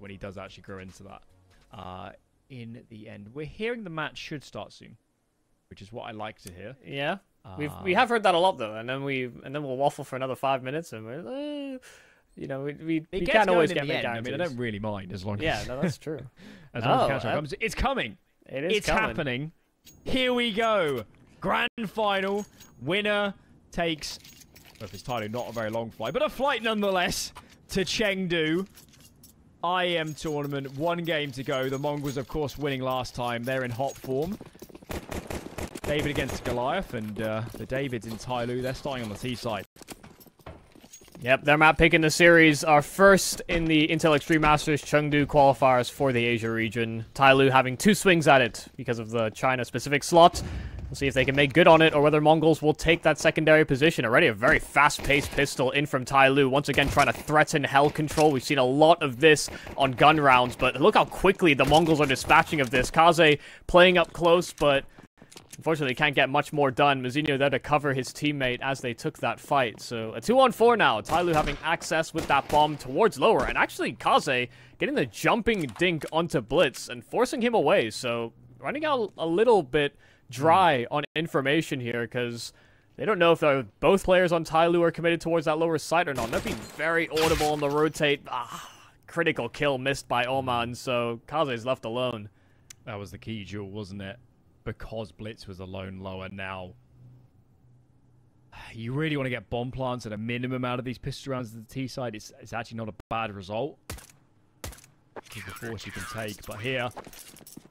when he does actually grow into that. Uh, in the end, we're hearing the match should start soon, which is what I like to hear. Yeah, we've Uh, we have heard that a lot though, and then we and then we'll waffle for another five minutes, and we're, uh, you know, we we, we can't always get the end. I mean, I don't really mind as long Yeah, as no, that's true. as long as No, the counter uh, comes. It's coming. It is it's coming. happening. Here we go. Grand final. Winner takes. Well, if it's Thailand, not a very long flight, but a flight nonetheless to Chengdu. IEM tournament, one game to go. The Mongols, of course, winning last time. They're in hot form. David against Goliath, and uh, the Davids in Tyloo. They're starting on the T side. Yep, their map pick in the series are first in the Intel Extreme Masters Chengdu qualifiers for the Asia region. Tyloo having two swings at it because of the China-specific slot. We'll see if they can make good on it or whether Mongols will take that secondary position. Already a very fast-paced pistol in from Tyloo. once again trying to threaten hell control. We've seen a lot of this on gun rounds, but look how quickly the Mongols are dispatching of this. Kaze playing up close, but Unfortunately, can't get much more done. mzinho there to cover his teammate as they took that fight. So a 2 on 4 now. Tyloo having access with that bomb towards lower. And actually, Kaze getting the jumping dink onto Blitz and forcing him away. So running out a little bit dry on information here because they don't know if both players on Tyloo are committed towards that lower side or not. That'd be very audible on the rotate. Ah, critical kill missed by aumaN. So Kaze's left alone. That was the key jewel, wasn't it? Because Blitz was alone lower now. You really want to get bomb plants at a minimum out of these pistol rounds at the T side. It's, it's actually not a bad result. The force you can take. But here,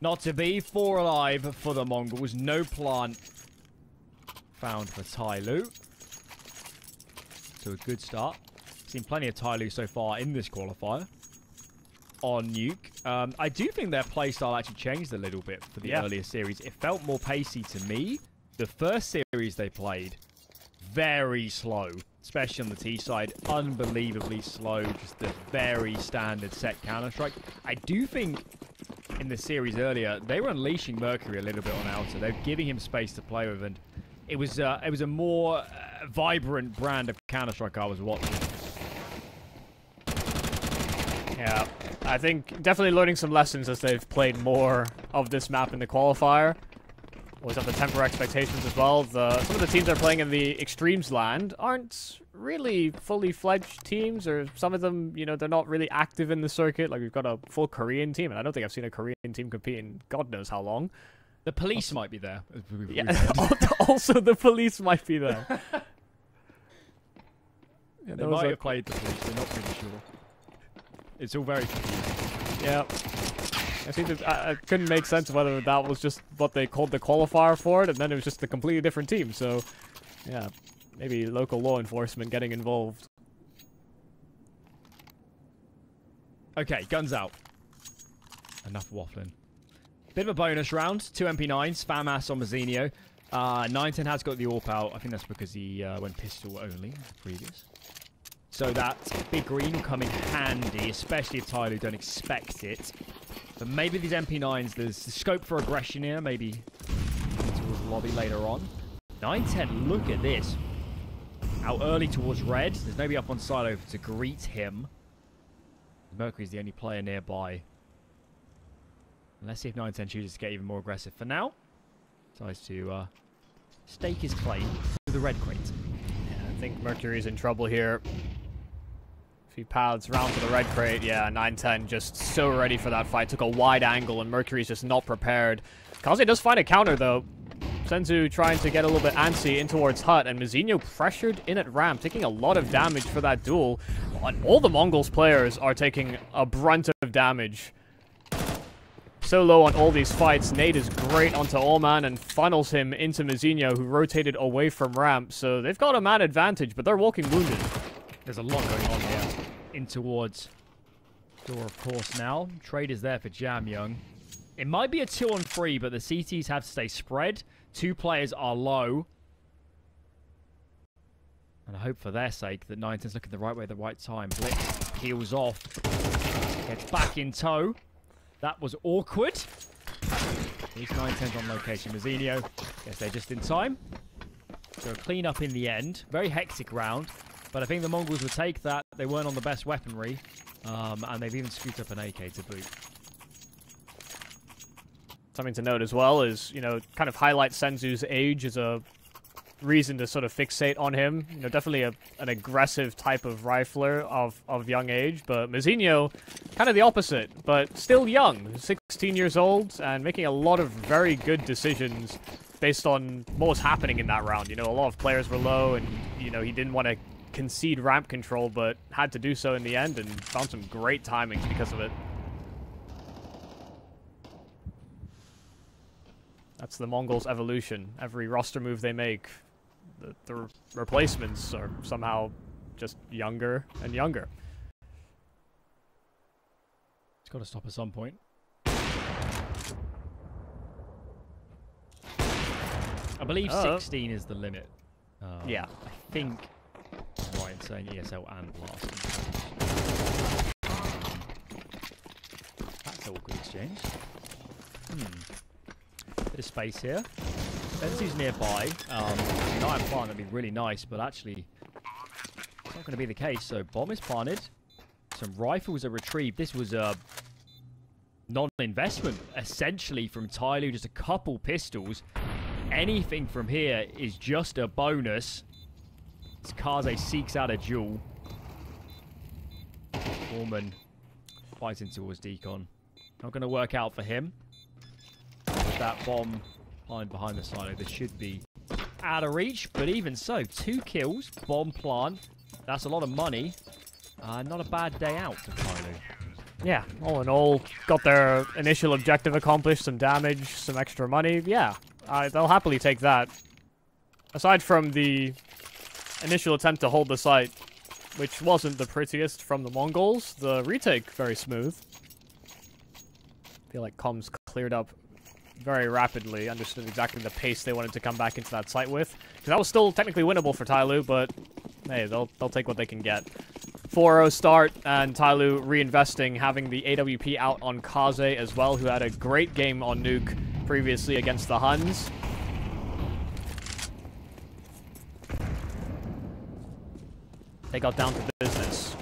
not to be. Four alive for the Mongols. No plant found for Tyloo. So a good start. Seen plenty of Tyloo so far in this qualifier on Nuke. Um, I do think their playstyle actually changed a little bit for the Yeah. earlier series. It felt more pacey to me. The first series they played, very slow, especially on the T side. Unbelievably slow, just a very standard set Counter-Strike. I do think in the series earlier, they were unleashing Mercury a little bit on Outer. They're giving him space to play with, and it was uh, it was a more uh, vibrant brand of Counter-Strike I was watching. Yeah, I think definitely learning some lessons as they've played more of this map in the qualifier. Always have to temper expectations as well. The, some of the teams they're playing in the Extremes land aren't really fully fledged teams, or some of them, you know, they're not really active in the circuit. Like we've got a full Korean team, and I don't think I've seen a Korean team compete in God knows how long. The police might be there. as we- we- Yeah, also the police might be there. Yeah, They might a- have played the police. They're not really sure. It's all very confusing. Yeah. I think that I, I couldn't make sense of whether that was just what they called the qualifier for it, and then it was just a completely different team. So, yeah, maybe local law enforcement getting involved. Okay, guns out. Enough waffling. Bit of a bonus round. Two MP9s. FAMAS on mzinho. Uh, 910 has got the AWP out. I think that's because he uh, went pistol only previous. So that big green will come in handy, especially if Tyloo don't expect it. But maybe these MP9s, there's scope for aggression here. Maybe towards lobby later on. 910, look at this. Out early towards red. There's nobody up on silo to greet him. Mercury's the only player nearby. Let's see if 910 chooses to get even more aggressive. For now, decides to uh, stake his claim to the red crate. Yeah, I think Mercury's in trouble here. He paths round to the red crate, yeah, 910 just so ready for that fight. Took a wide angle, and Mercury's just not prepared. Kaze does find a counter, though. Senzu trying to get a little bit antsy in towards Hut, and mzinho pressured in at ramp, taking a lot of damage for that duel. And all the Mongols players are taking a brunt of damage. So low on all these fights. Nate is great onto aumaN and funnels him into mzinho, who rotated away from ramp. So they've got a man advantage, but they're walking wounded. There's a lot going on here. In towards door, of course, now. Trade is there for JamYoung. It might be a two on three, but the CTs have to stay spread. Two players are low. And I hope for their sake that 910's looking the right way at the right time. Blitz peels off. Gets back in tow. That was awkward. These 910's on location. mzinho, guess they're just in time. So a clean up in the end. Very hectic round. But I think the Mongols would take that. They weren't on the best weaponry. Um, and they've even scooped up an AK to boot. Something to note as well is, you know, kind of highlight Senzu's age as a reason to sort of fixate on him. You know, definitely a, an aggressive type of rifler of, of young age, but mzinho, kind of the opposite, but still young, 16 years old, and making a lot of very good decisions based on what was happening in that round. You know, a lot of players were low, and, you know, he didn't want to concede ramp control, but had to do so in the end, and found some great timings because of it. That's the Mongols' evolution. Every roster move they make, the, the replacements are somehow just younger and younger. It's got to stop at some point. I believe Oh. 16 is the limit. Um, Yeah. I think I'm right in saying ESL and blast. That's all awkward exchange. Hmm. Bit of space here. Benzu's nearby. Um, a plant, that'd be really nice, but actually, it's not going to be the case. So, bomb is planted. Some rifles are retrieved. This was a non-investment, essentially, from Tyloo. Just a couple pistols. Anything from here is just a bonus. Kaze seeks out a duel. Foreman fighting towards decon. Not going to work out for him. With that bomb lying behind the silo, this should be out of reach. But even so, two kills, bomb plant. That's a lot of money. Uh, not a bad day out for Tyloo. Yeah, all in all, got their initial objective accomplished, some damage, some extra money. Yeah, uh, they'll happily take that. Aside from the initial attempt to hold the site, which wasn't the prettiest from the Mongols, the retake very smooth. feel like comms cleared up very rapidly, understood exactly the pace they wanted to come back into that site with. Because that was still technically winnable for Tyloo, but hey, they'll, they'll take what they can get. 4-0 start, and Tyloo reinvesting, having the AWP out on Kaze as well, who had a great game on Nuke previously against the Huns. They got down to business.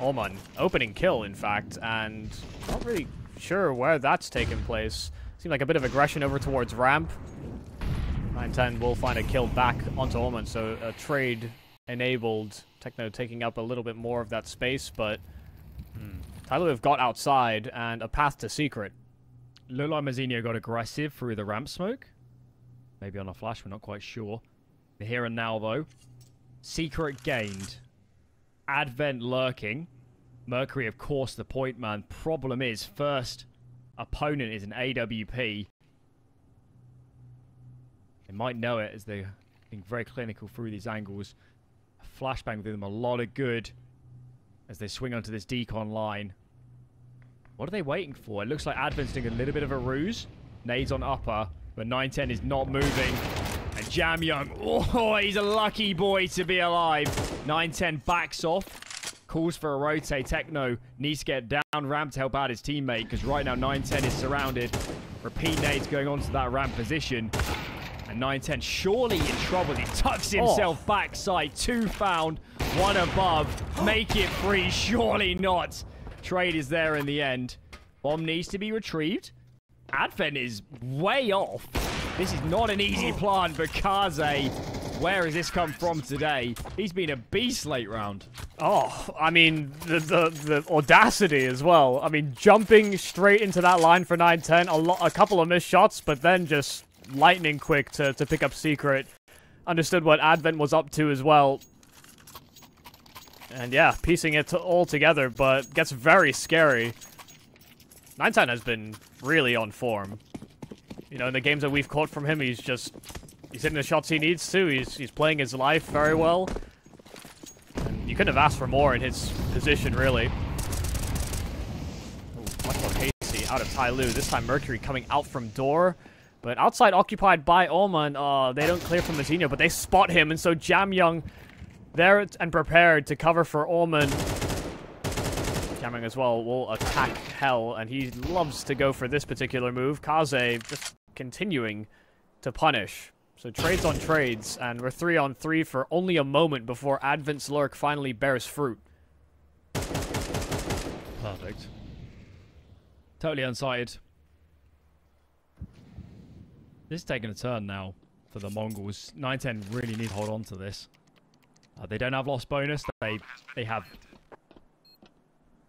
aumaN, opening kill, in fact, and not really sure where that's taken place. Seemed like a bit of aggression over towards ramp. 910 will find a kill back onto aumaN, so a trade enabled. Techno taking up a little bit more of that space, but hmm, Tyloo have got outside and a path to secret. Looked like got aggressive through the ramp smoke. Maybe on a flash, we're not quite sure. Here and now, though. Secret gained. Advent lurking. Mercury, of course, the point man. Problem is, first opponent is an AWP. They might know it as they're being very clinical through these angles. A flashbang will do them a lot of good as they swing onto this decon line. What are they waiting for? It looks like Advent's doing a little bit of a ruse. Nades on upper, but 910 is not moving. And JamYoung, oh, he's a lucky boy to be alive. 910 backs off, calls for a rotate. Techno needs to get down ramp to help out his teammate because right now 910 is surrounded. Repeat nades going onto that ramp position. And 910 surely in trouble. He tucks himself oh. backside. Two found, one above. Make it free. Surely not. Trade is there in the end. Bomb needs to be retrieved. Advent is way off. This is not an easy oh. plan for Kaze. Where has this come from today? He's been a beast late round. Oh, I mean, the, the, the audacity as well. I mean, jumping straight into that line for 910, a, a couple of missed shots, but then just lightning quick to, to pick up Secret. Understood what Advent was up to as well. And yeah, piecing it all together, but gets very scary. 910 has been really on form. You know, in the games that we've caught from him, he's just... He's hitting the shots he needs to. He's, he's playing his life very well. And you couldn't have asked for more in his position, really. Ooh, much more pacey out of Tyloo. This time Mercury coming out from door. But outside occupied by aumaN. Uh, they don't clear from mzinho, but they spot him. And so JamYoung there and prepared to cover for aumaN. Young as well will attack Hell. And he loves to go for this particular move. Kaze just continuing to punish. So trades on trades, and we're three on three for only a moment before Advent's Lurk finally bears fruit. Perfect. Totally unsighted. This is taking a turn now for the Mongols. 910 really need to hold on to this. Uh, they don't have lost bonus. They they have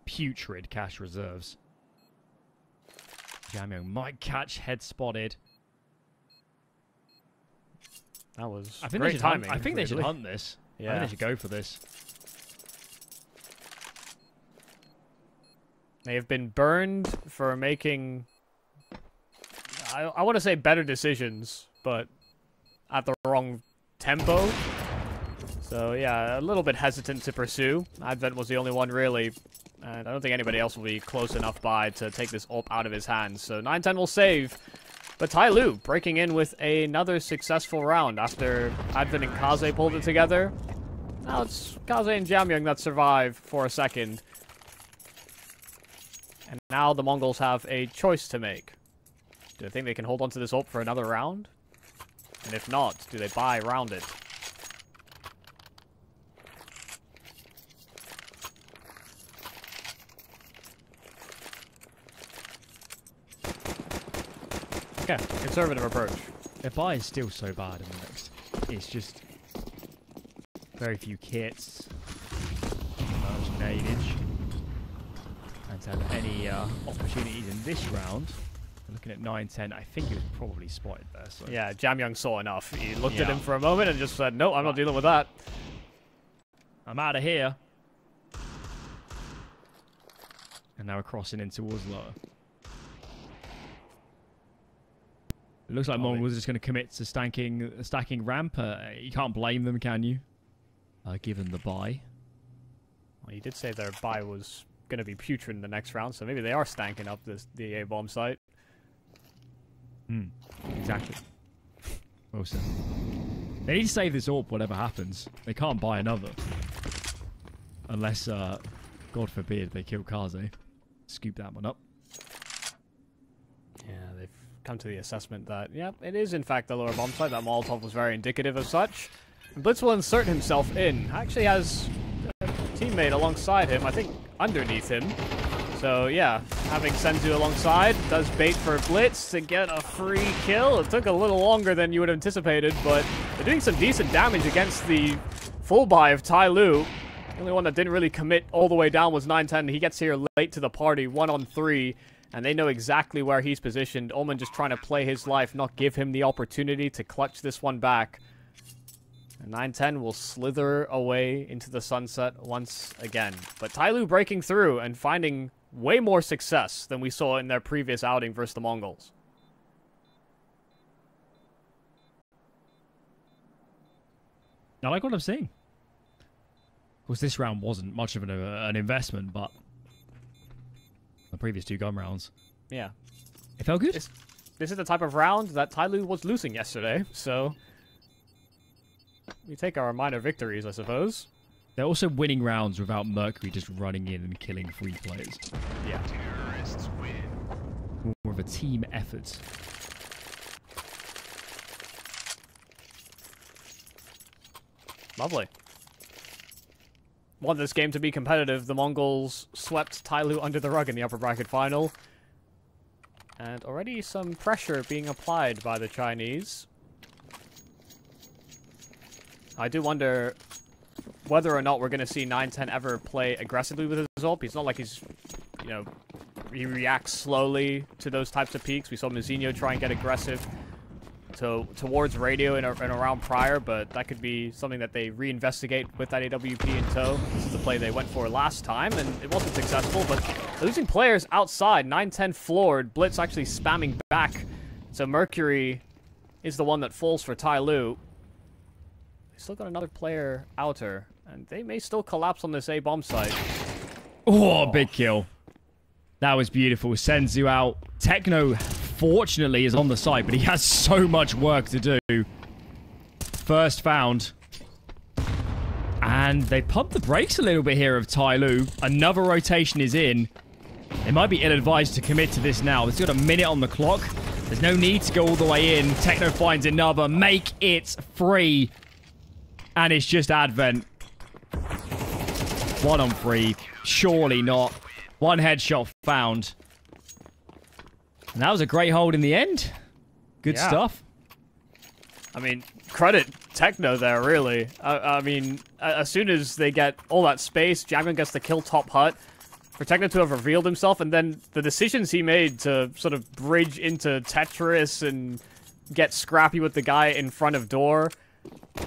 putrid cash reserves. JamYoung might catch head spotted. That was I think great they should timing. hunt. I think they should hunt this. I Yeah. think they should go for this. They have been burned for making, I, I want to say better decisions, but at the wrong tempo. So yeah, a little bit hesitant to pursue. Advent was the only one really, and I don't think anybody else will be close enough by to take this up out of his hands. So 9-10 will save. But Tyloo breaking in with another successful round after Advent and Kaze pulled it together. Now it's Kaze and JamYoung that survive for a second. And now the Mongols have a choice to make. Do they think they can hold on to this up for another round? And if not, do they buy round it? Okay, conservative approach. Their buy is still so bad in the next. It's just very few kits, much nadeage, and to have any uh, opportunities in this round. Looking at 9-10, I think he was probably spotted there. So Yeah, JamYoung saw enough. He looked at him for a moment and just said, no, I'm not dealing with that. I'm out of here. And now we're crossing in towards lower. It looks like Oh, they- Mongols are just going to commit to stacking, stacking ramp. Uh, you can't blame them, can you? Uh, given the buy. Well, you did say their buy was going to be putrid in the next round, so maybe they are stanking up this, the A bomb site. Hmm. Exactly. Well said. They need to save this orb, whatever happens. They can't buy another. Unless, uh, God forbid, they kill Kaze. Scoop that one up. Come to the assessment that, yeah, it is in fact the lower bomb site. That Molotov was very indicative of such. Blitz will insert himself in. Actually has a teammate alongside him, I think underneath him. So yeah, having Senzu alongside does bait for Blitz to get a free kill. It took a little longer than you would have anticipated, but they're doing some decent damage against the full buy of Tyloo. The only one that didn't really commit all the way down was 910. He gets here late to the party, one on three, and they know exactly where he's positioned. aumaN just trying to play his life, not give him the opportunity to clutch this one back. And 910 will slither away into the sunset once again. But Tyloo breaking through and finding way more success than we saw in their previous outing versus the Mongols. I like what I'm seeing. Of course, this round wasn't much of an, uh, an investment, but the previous two gun rounds, Yeah. it felt good. It's- This is the type of round that Tyloo was losing yesterday, so we take our minor victories, I suppose. They're also winning rounds without Mercury just running in and killing free players. Yeah. Terrorists win. More of a team effort. Lovely. Want this game to be competitive. The Mongols swept Tyloo under the rug in the upper bracket final. And already some pressure being applied by the Chinese. I do wonder whether or not we're going to see 910 ever play aggressively with his ult. It's not like he's, you know, he reacts slowly to those types of peaks. We saw mzinho try and get aggressive to towards radio and, a, in a prior, but that could be something that they reinvestigate with that AWP in tow. This is the play they went for last time, and it wasn't successful, but losing players outside, 9-10 floored, Blitz actually spamming back. So Mercury is the one that falls for Tyloo. They still got another player outer, and they may still collapse on this A bomb site. Oh, big kill. That was beautiful. Senzu out. Techno, fortunately, is on the site, but he has so much work to do. First found. And they pumped the brakes a little bit here of Tyloo. Another rotation is in. They might be ill-advised to commit to this now. It's got a minute on the clock. There's no need to go all the way in. Techno finds another. Make it free. And it's just Advent. One on three. Surely not. One headshot found. And that was a great hold in the end. Good Yeah. stuff. I mean, credit Techno there, really. I, I mean, as soon as they get all that space, Jamgon gets to kill top hut. For Techno to have revealed himself, and then the decisions he made to sort of bridge into Tetris and get scrappy with the guy in front of door,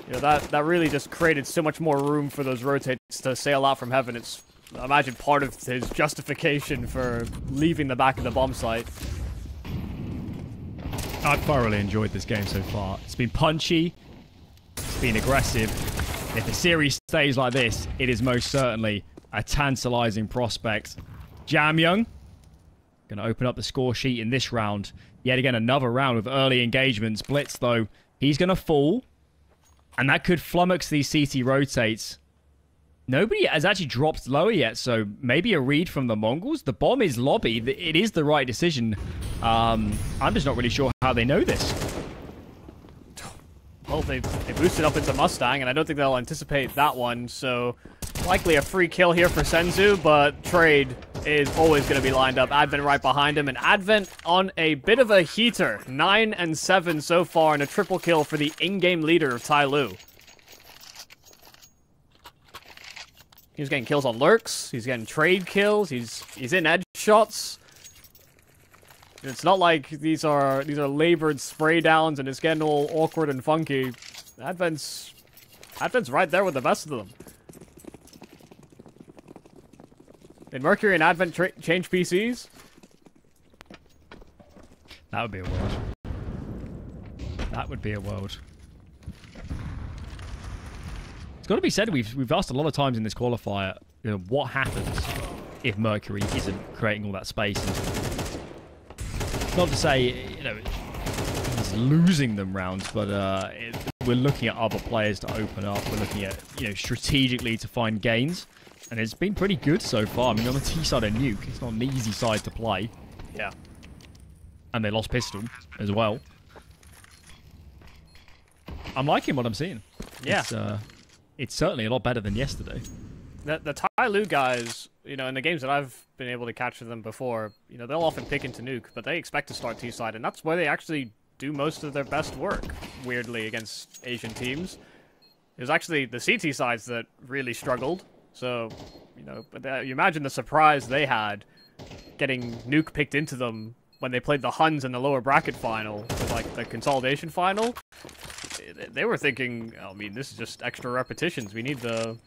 you know, that, that really just created so much more room for those rotates to sail out from heaven. It's, I imagine, part of his justification for leaving the back of the bomb site. I've thoroughly enjoyed this game so far. It's been punchy, it's been aggressive. If the series stays like this, it is most certainly a tantalizing prospect. JamYoung going to open up the score sheet in this round. Yet again, another round with early engagements. Blitz, though, he's going to fall, and that could flummox these CT rotates. Nobody has actually dropped lower yet, so maybe a read from the Mongols. The bomb is lobby. It is the right decision. Um, I'm just not really sure how they know this. Well, they, they boosted up into Mustang, and I don't think they'll anticipate that one, so likely a free kill here for Senzu, but Trade is always going to be lined up. Advent right behind him, and Advent on a bit of a heater. 9 and 7 so far, and a triple kill for the in-game leader of Tyloo. He's getting kills on lurks, he's getting trade kills, he's he's in edge shots. It's not like these are these are labored spray downs and it's getting all awkward and funky. Advent's Advent's right there with the best of them. Did Mercury and Advent change PCs? That would be a world. That would be a world. It's got to be said, we've we've asked a lot of times in this qualifier, you know, what happens if Mercury isn't creating all that space. And not to say, you know, he's losing them rounds, but uh, it, we're looking at other players to open up. We're looking at, you know, strategically to find gains. And it's been pretty good so far. I mean, on the T side of Nuke, it's not an easy side to play. Yeah. And they lost pistol as well. I'm liking what I'm seeing. Yeah. It's, certainly a lot better than yesterday. The the Tyloo guys, you know, in the games that I've been able to capture them before, you know, they'll often pick into nuke, but they expect to start T side, and that's where they actually do most of their best work. Weirdly, against Asian teams, it was actually the CT sides that really struggled. So, you know, but uh, you imagine the surprise they had getting nuke picked into them when they played the Huns in the lower bracket final, with, like the consolidation final. They were thinking, oh, I mean, this is just extra repetitions. We need the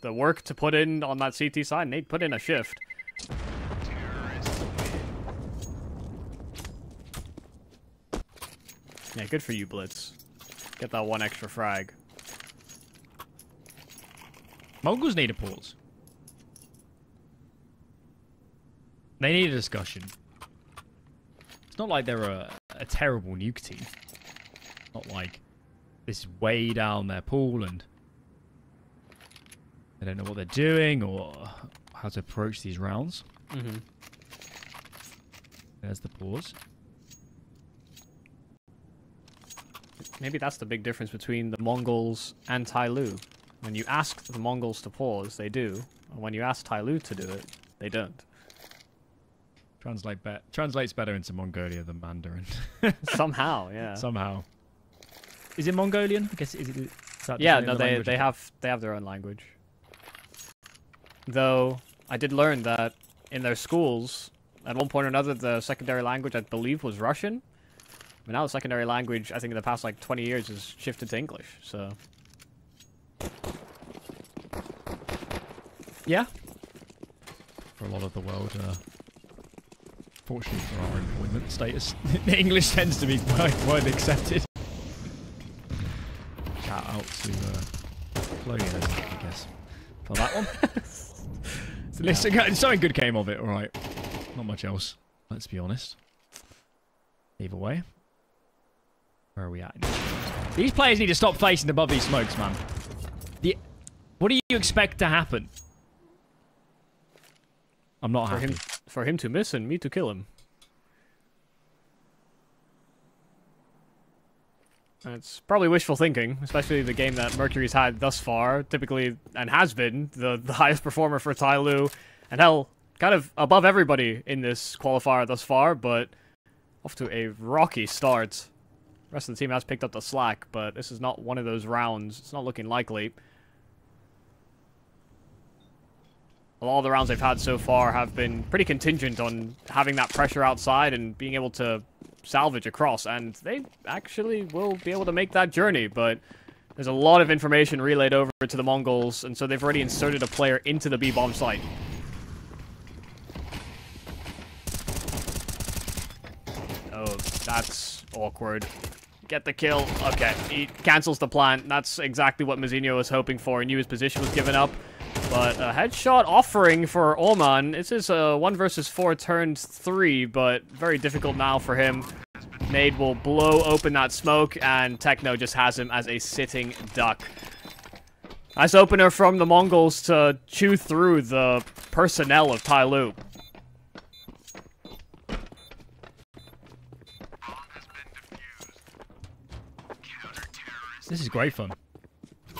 the work to put in on that CT side, they put in a shift. Yeah, good for you, Blitz. Get that one extra frag. Mongols need a pause. They need a discussion. It's not like they're a, a terrible nuke team. Not like this is way down their pool and they don't know what they're doing or how to approach these rounds. Mm-hmm. There's the pause. Maybe that's the big difference between the Mongols and Tyloo. When you ask the Mongols to pause, they do. And when you ask Tyloo to do it, they don't. Translate be- translates better into Mongolia than Mandarin. Somehow, yeah. Somehow. Is it Mongolian? I guess is it? Is that yeah, no, they they have they have their own language. Though I did learn that in their schools, at one point or another, the secondary language I believe was Russian. But now the secondary language, I think in the past like 20 years, has shifted to English. So Yeah. For a lot of the world, uh, fortunately for our employment status, English tends to be quite widely accepted. To uh, Chloe, I guess, for that one. so listen, something good came of it, alright. Not much else, let's be honest. Either way. Where are we at? These players need to stop facing above these smokes, man. The, what do you expect to happen? I'm not for happy. him for him to miss and me to kill him. It's probably wishful thinking, especially the game that Mercury's had thus far, typically and has been the, the highest performer for Tyloo. And hell, kind of above everybody in this qualifier thus far, but off to a rocky start. The rest of the team has picked up the slack, but this is not one of those rounds. It's not looking likely. All the rounds they've had so far have been pretty contingent on having that pressure outside and being able to salvage across, and they actually will be able to make that journey, but there's a lot of information relayed over to the Mongols, and so they've already inserted a player into the B-bomb site. Oh, that's awkward. Get the kill. Okay, he cancels the plant. That's exactly what mzinho was hoping for. He knew his position was given up. But a headshot offering for aumaN. This is a 1 versus 4 turned 3, but very difficult now for him. Nade will blow open that smoke, and Techno just has him as a sitting duck. Nice opener from the Mongols to chew through the personnel of Tyloo. This is great fun.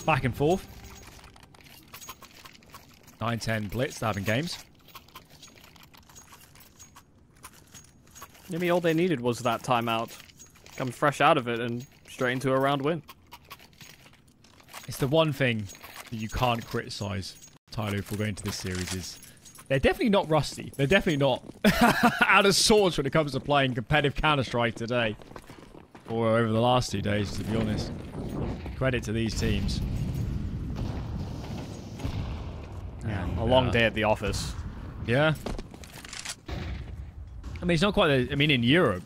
Back and forth. 9-10 blitz, they're having games. I mean, all they needed was that timeout. Come fresh out of it and straight into a round win. It's the one thing that you can't criticize Tyloo for going to this series is they're definitely not rusty. They're definitely not out of sorts when it comes to playing competitive Counter-Strike today. Or over the last two days, to be honest. Credit to these teams. Yeah, a long uh, day at the office. Yeah. I mean, it's not quite. The, I mean, in Europe,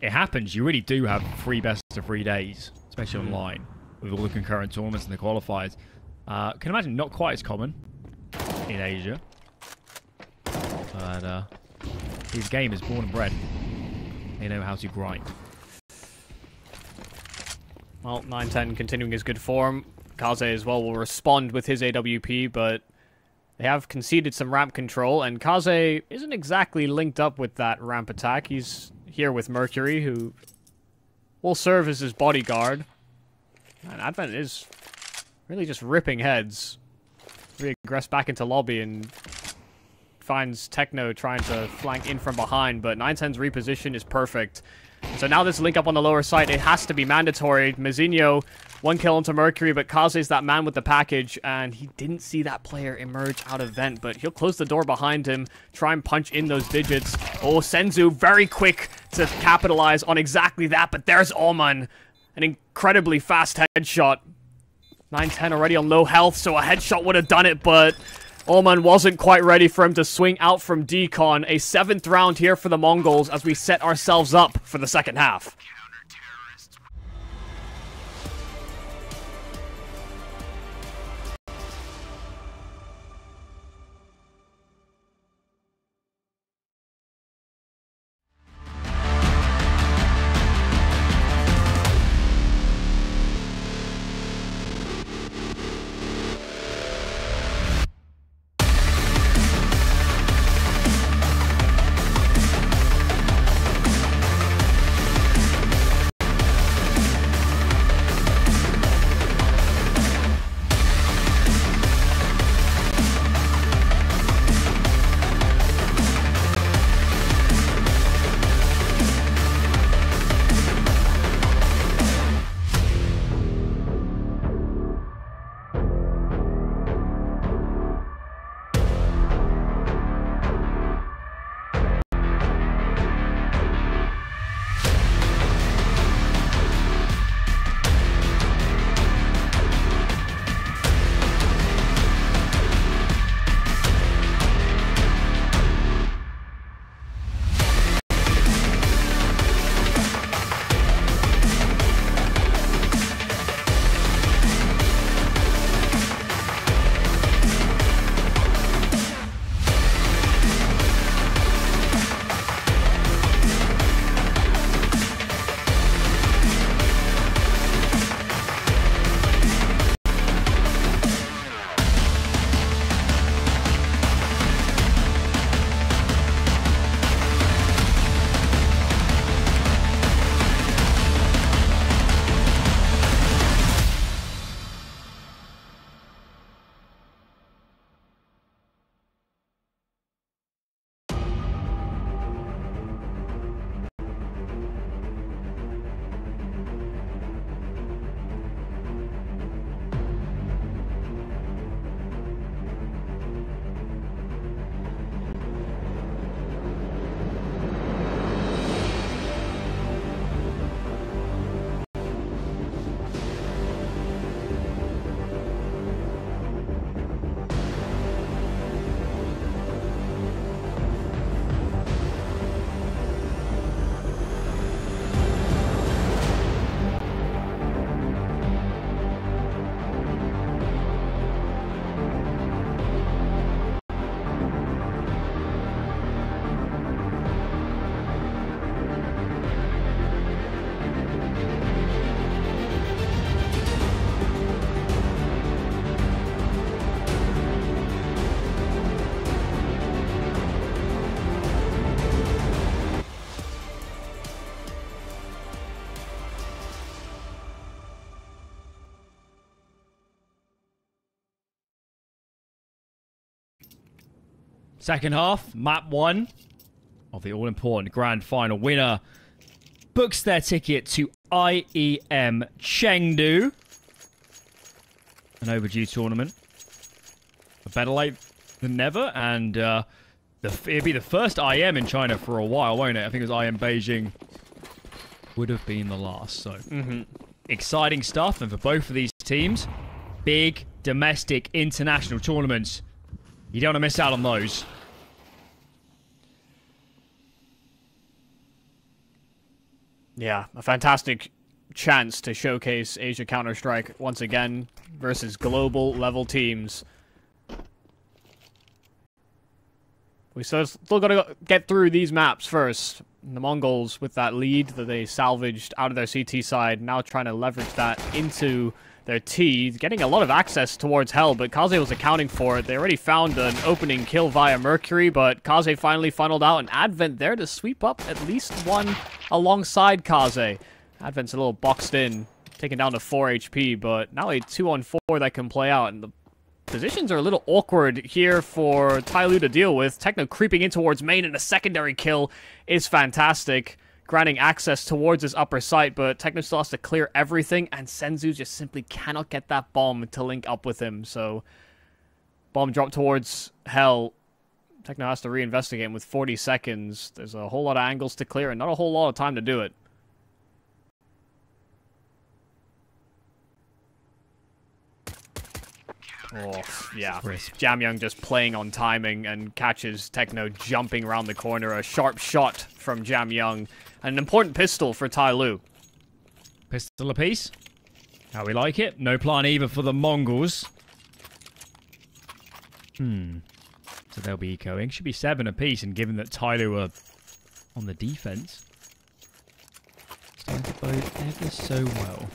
it happens. You really do have three best of three days, especially online, with all the concurrent tournaments and the qualifiers. Uh, can imagine not quite as common in Asia, but uh, his game is born and bred. They know how to grind. Well, 9-10 continuing his good form. Kaze as well will respond with his AWP, but they have conceded some ramp control, and Kaze isn't exactly linked up with that ramp attack. He's here with Mercury, who will serve as his bodyguard. And Advent is really just ripping heads. Regress back into lobby and finds Techno trying to flank in from behind, but 910's reposition is perfect. So now this link up on the lower side, it has to be mandatory. mzinho, one kill into Mercury, but Kaze's that man with the package, and he didn't see that player emerge out of vent, but he'll close the door behind him, try and punch in those digits. Oh, Senzu, very quick to capitalize on exactly that, but there's aumaN. An incredibly fast headshot. 910 already on low health, so a headshot would have done it, but aumaN wasn't quite ready for him to swing out from decon. A seventh round here for the Mongols as we set ourselves up for the second half. Second half, map one of the all-important grand final winner books their ticket to IEM Chengdu. An overdue tournament. A better late than never, and uh, the, it'd be the first IEM in China for a while, won't it? I think it was IEM Beijing. Would have been the last, so. Exciting stuff, and for both of these teams, big domestic international tournaments. You don't want to miss out on those. Yeah, a fantastic chance to showcase Asia Counter Strike once again versus global level teams. We still, still gotta get through these maps first. The Mongols, with that lead that they salvaged out of their CT side, now trying to leverage that into their T, getting a lot of access towards Hell, but Kaze was accounting for it. They already found an opening kill via Mercury, but Kaze finally funneled out an Advent there to sweep up at least one alongside Kaze. Advent's a little boxed in, taken down to 4 HP, but now a 2 on 4 that can play out, and the positions are a little awkward here for Tyloo to deal with. Techno creeping in towards main, and a secondary kill is fantastic, granting access towards his upper site, but Techno still has to clear everything, and Senzu just simply cannot get that bomb to link up with him, so bomb drop towards Hell. Techno has to reinvestigate him with 40 seconds. There's a whole lot of angles to clear and not a whole lot of time to do it. Oh, yeah. JamYoung just playing on timing and catches Techno jumping around the corner. A sharp shot from JamYoung. An important pistol for Tyloo. Pistol apiece. How we like it. No plan either for the Mongols. Hmm. So they'll be ecoing. Should be seven apiece, and given that Tyloo are on the defense, starting to bode ever so well.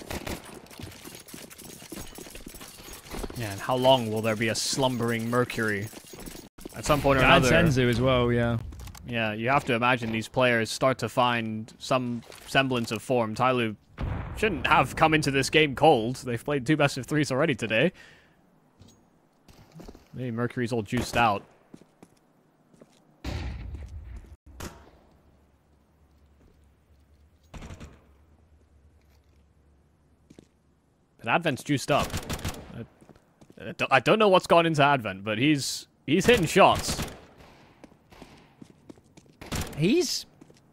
Yeah, and how long will there be a slumbering Mercury? At some point or And another. Senzu as well, yeah. Yeah, you have to imagine these players start to find some semblance of form. Tyloo shouldn't have come into this game cold. They've played two best of threes already today. Maybe Mercury's all juiced out. But Advent's juiced up. I, I don't- know what's gone into Advent, but he's he's hitting shots. He's.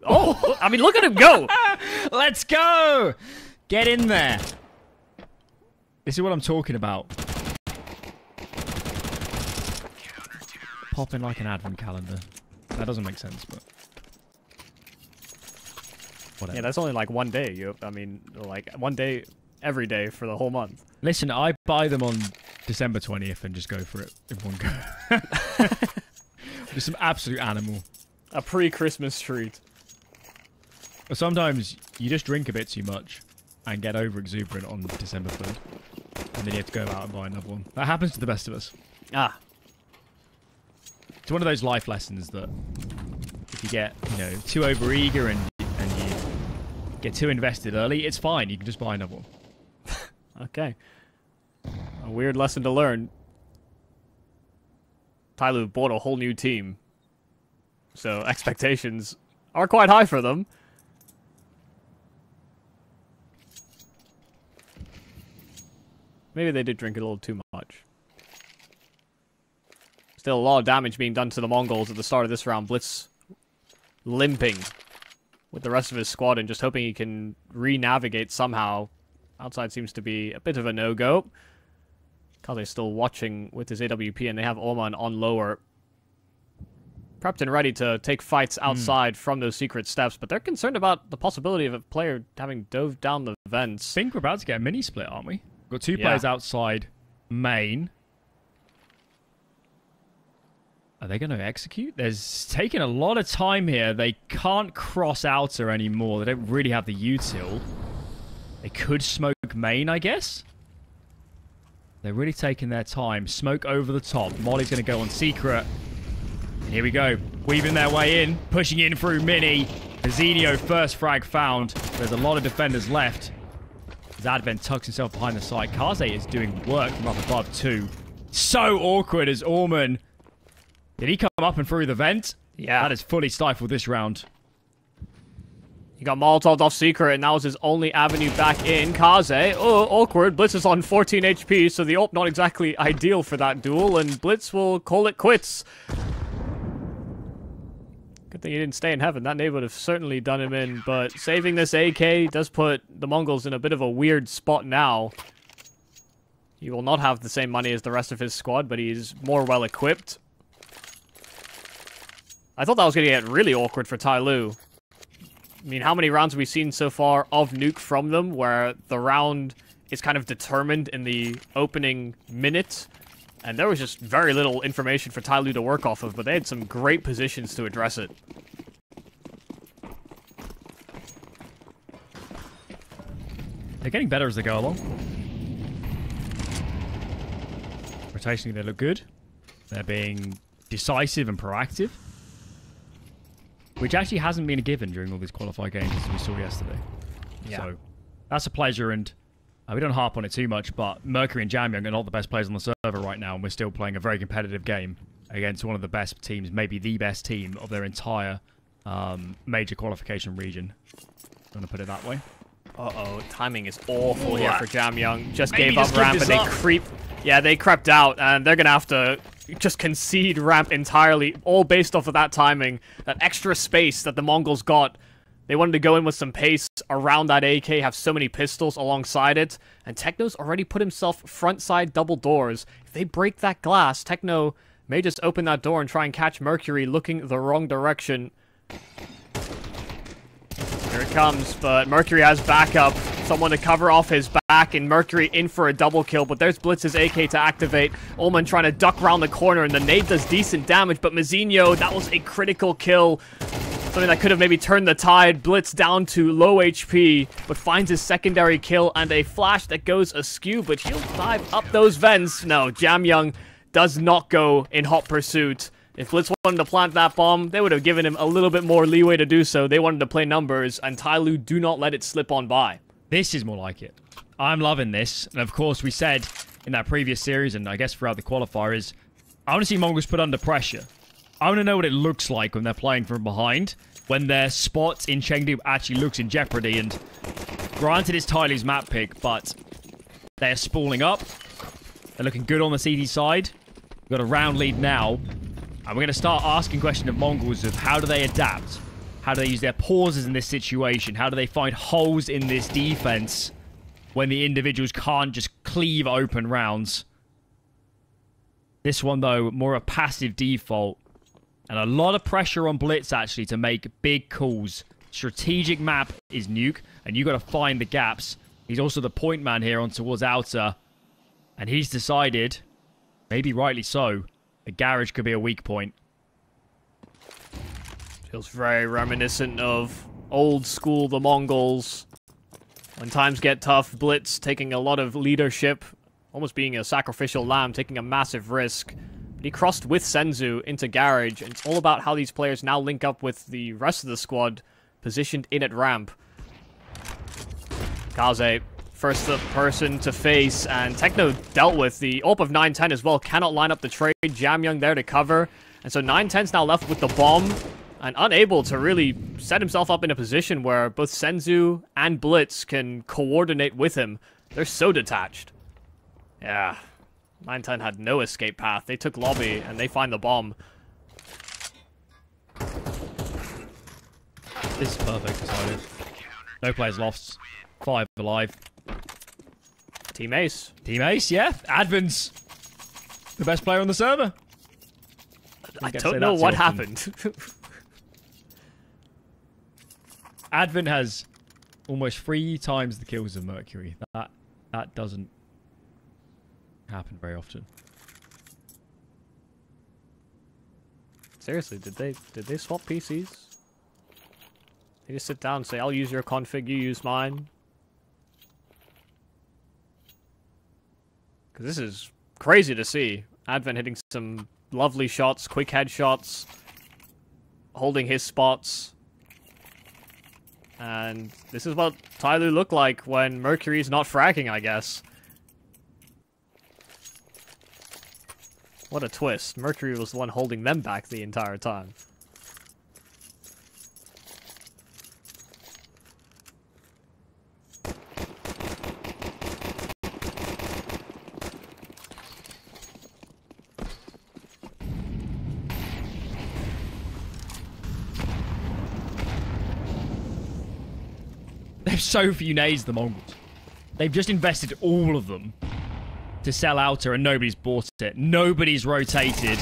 Oh, I mean, look at him go! Let's go! Get in there. This is what I'm talking about. Popping like an advent calendar. That doesn't make sense, but. Whatever. Yeah, that's only like one day. You, I mean, like one day every day for the whole month. Listen, I buy them on December 20th and just go for it in one go. just some absolute animal. A pre-Christmas treat. Sometimes you just drink a bit too much and get over exuberant on December 3rd. And then you have to go out and buy another one. That happens to the best of us. Ah, It's one of those life lessons that if you get, you know, too overeager and and you get too invested early, it's fine. You can just buy another one. okay. A weird lesson to learn. Tyloo bought a whole new team, so expectations are quite high for them. Maybe they did drink a little too much. Still a lot of damage being done to the Mongols at the start of this round. Blitz limping with the rest of his squad and just hoping he can re-navigate somehow. Outside seems to be a bit of a no-go. Kaze's still watching with his AWP and they have aumaN on lower. Prepped and ready to take fights hmm. outside from those secret steps, but they're concerned about the possibility of a player having dove down the vents. I think we're about to get a mini split, aren't we? Got two Yeah. players outside main. Are they going to execute? There's taking a lot of time here. They can't cross outer anymore. They don't really have the util. They could smoke main, I guess. They're really taking their time. Smoke over the top. Molly's going to go on secret. Here we go. Weaving their way in. Pushing in through mini. mzinho first frag found. There's a lot of defenders left. As Advent tucks himself behind the side. Kaze is doing work from up above too. So awkward as aumaN Did he come up and through the vent? Yeah. That has fully stifled this round. He got Molotov off Secret, and that was his only avenue back in. Kaze, oh, awkward. Blitz is on 14 HP, so the ult not exactly ideal for that duel, and Blitz will call it quits. He didn't stay in heaven. That nade would have certainly done him in, but saving this AK does put the Mongols in a bit of a weird spot now. He will not have the same money as the rest of his squad, but he's more well equipped. I thought that was going to get really awkward for Tyloo. I mean, how many rounds have we seen so far of Nuke from them where the round is kind of determined in the opening minute? And there was just very little information for Tyloo to work off of, but they had some great positions to address it. They're getting better as they go along. Rotationally, they look good. They're being decisive and proactive. Which actually hasn't been a given during all these qualified games as we saw yesterday. Yeah. So that's a pleasure and uh, we don't harp on it too much, but Mercury and JamYoung are not the best players on the server right now, and we're still playing a very competitive game against one of the best teams, maybe the best team of their entire um, major qualification region. I'm going to put it that way. Uh-oh, timing is awful here Ooh, for JamYoung. Just maybe gave up just give ramp and they up. creep. Yeah, they crept out and they're gonna have to just concede ramp entirely, all based off of that timing. That extra space that the Mongols got. They wanted to go in with some pace around that AK, have so many pistols alongside it, and Techno's already put himself front side double doors. If they break that glass, Techno may just open that door and try and catch Mercury looking the wrong direction. Here it comes, but Mercury has backup. Someone to cover off his back, and Mercury in for a double kill, but there's Blitz's AK to activate. aumaN trying to duck around the corner, and the nade does decent damage, but mzinho, that was a critical kill. Something that could have maybe turned the tide. Blitz down to low HP, but finds his secondary kill, and a flash that goes askew, but he'll dive up those vents. No, JamYoung does not go in hot pursuit. If Blitz wanted to plant that bomb, they would have given him a little bit more leeway to do so. They wanted to play numbers, and Tyloo do not let it slip on by. This is more like it. I'm loving this. And of course, we said in that previous series, and I guess throughout the qualifier, is I want to see Mongols put under pressure. I want to know what it looks like when they're playing from behind, when their spot in Chengdu actually looks in jeopardy. And granted, it's Tyloo's map pick, but they're spooling up. They're looking good on the CT side. We've got a round lead now. And we're going to start asking questions of Mongols of how do they adapt? How do they use their pauses in this situation? How do they find holes in this defense when the individuals can't just cleave open rounds? This one, though, more a passive default. And a lot of pressure on Blitz, actually, to make big calls. Strategic map is Nuke, and you got to find the gaps. He's also the point man here on towards Outer. And he's decided, maybe rightly so, the garage could be a weak point. Feels very reminiscent of old school the Mongols. When times get tough, Blitz taking a lot of leadership, almost being a sacrificial lamb, taking a massive risk. But he crossed with Senzu into Garage, and it's all about how these players now link up with the rest of the squad positioned in at ramp. Kaze, first person to face, and Techno dealt with the AWP of 910 as well, cannot line up the trade. JamYoung there to cover, and so 910's now left with the bomb, and unable to really set himself up in a position where both Senzu and Blitz can coordinate with him. They're so detached. Yeah. 910 had no escape path. They took lobby, and they find the bomb. This is perfect, decided. No players lost. Five alive. Team Ace. Team Ace, yeah. Advent's the best player on the server. I say don't know what often. happened. Advent has almost three times the kills of Mercury. That that doesn't happen very often. Seriously, did they did they swap PCs? They just sit down and say, "I'll use your config, you use mine." Because this is crazy to see. Advent hitting some lovely shots, quick headshots, holding his spots. And this is what Tyloo looked like when Mercury's not fragging, I guess. What a twist. Mercury was the one holding them back the entire time. They've so few nades, the Mongols. They've just invested all of them to sell outer and nobody's bought it. Nobody's rotated.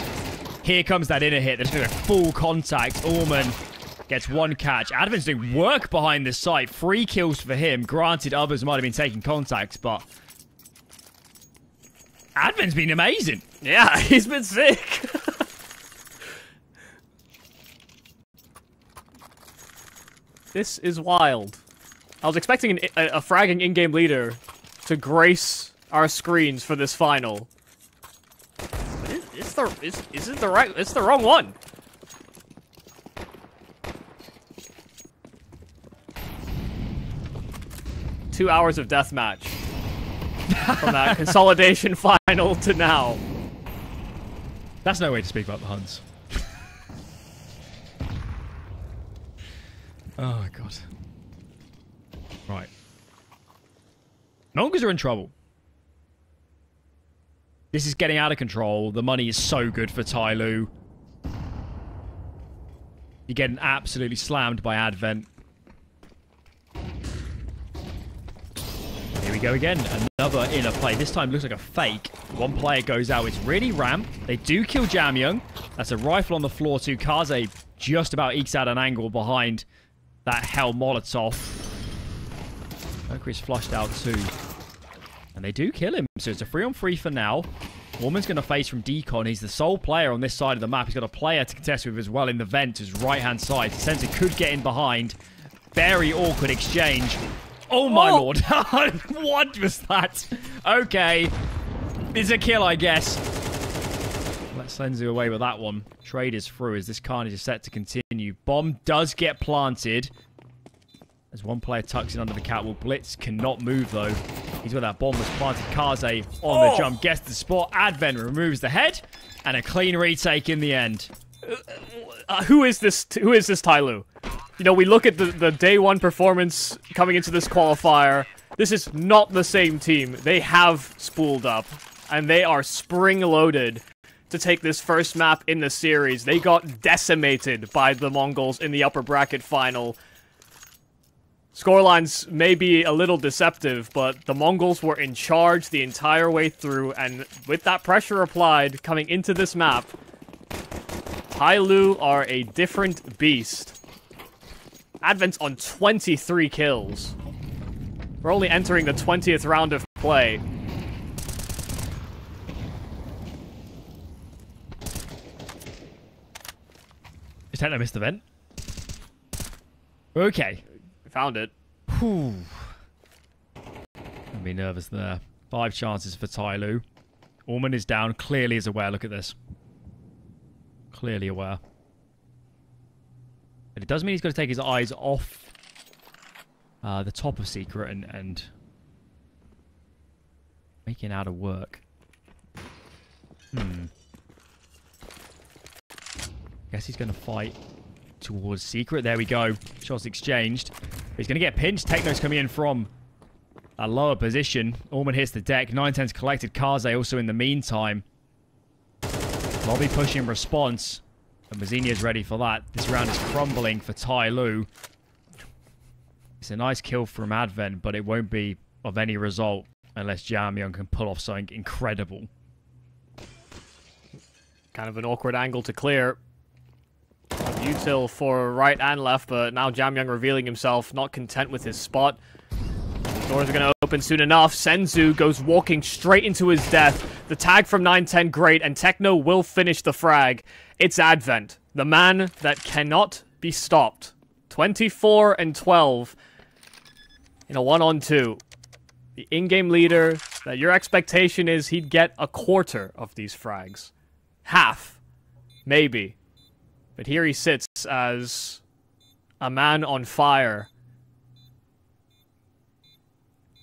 Here comes that inner hit. They're just going to full contact. aumaN gets one catch. Advent's doing work behind the site. Three kills for him. Granted, others might have been taking contacts, but Advent's been amazing. Yeah, he's been sick. this is wild. I was expecting an, a, a fragging in-game leader to grace our screens for this final. But it, it's the it's, is it the right? It's the wrong one. Two hours of deathmatch from that consolidation final to now. That's no way to speak about the Huns. oh, God. Right. Mongols are in trouble. This is getting out of control. The money is so good for Tyloo. You're getting absolutely slammed by Advent. Here we go again. Another inner play. This time looks like a fake. One player goes out. It's really Ram. They do kill JamYoung. That's a rifle on the floor too. Kaze just about ekes out an angle behind that Hell Molotov. Mercury's flushed out too. And they do kill him. So it's a free on free for now. aumaN's going to face from Decon. He's the sole player on this side of the map. He's got a player to contest with as well in the vent, his right-hand side. Senzu could get in behind. Very awkward exchange. Oh my oh. lord. what was that? Okay. It's a kill, I guess. Let Senzu away with that one. Trade is through as this carnage is set to continue. Bomb does get planted. As one player tucks in under the catwalk. Blitz cannot move, though. He's got that bomb was planted. Kaze on oh. the jump. Gets the spot. Advent removes the head. And a clean retake in the end. Uh, who is this? Who is this Tyloo? You know, we look at the, the day one performance coming into this qualifier. This is not the same team. They have spooled up. And they are spring-loaded to take this first map in the series. They got decimated by the Mongols in the upper bracket final. Scorelines may be a little deceptive, but the Mongols were in charge the entire way through, and with that pressure applied coming into this map, Tyloo are a different beast. Advent's on 23 kills. We're only entering the 20th round of play. Is Techno missed the vent? Okay. Found it. Whew. I'd be nervous there. Five chances for Tyloo. aumaN is down. Clearly is aware. Look at this. Clearly aware. But it does mean he's got to take his eyes off uh, the top of Secret and, and making out of work. Hmm. Guess he's going to fight towards Secret. There we go. Shots exchanged. He's going to get pinched. Techno's coming in from a lower position. aumaN hits the deck. 9-10's collected. Kaze also in the meantime. Lobby pushing response. And is ready for that. This round is crumbling for Tyloo. It's a nice kill from Advent, but it won't be of any result unless JamYoung can pull off something incredible. Kind of an awkward angle to clear. Util for right and left, but now JamYoung revealing himself, not content with his spot. Doors are going to open soon enough. Senzu goes walking straight into his death. The tag from 910 great, and Techno will finish the frag. It's Advent, the man that cannot be stopped. 24 and 12 in a one-on-two. The in-game leader that your expectation is he'd get a quarter of these frags. Half. Maybe. But here he sits as a man on fire.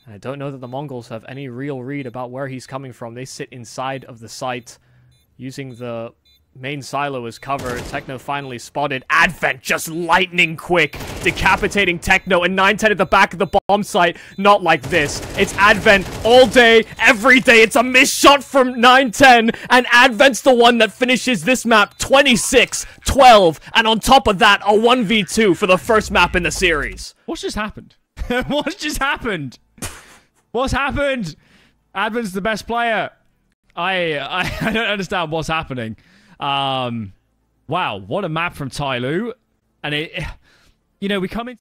And I don't know that the Mongols have any real read about where he's coming from. They sit inside of the site. using the main silo is covered. Techno finally spotted. Advent just lightning quick, decapitating Techno, and 910 at the back of the bomb site. Not like this. It's Advent all day, every day. It's a missed shot from 910, and Advent's the one that finishes this map 26 12, and on top of that, a 1v2 for the first map in the series. What's just happened? What's just happened? What's happened? Advent's the best player. I, I I don't understand what's happening. Um, wow, what a map from Tyloo. And it, you know, we come in.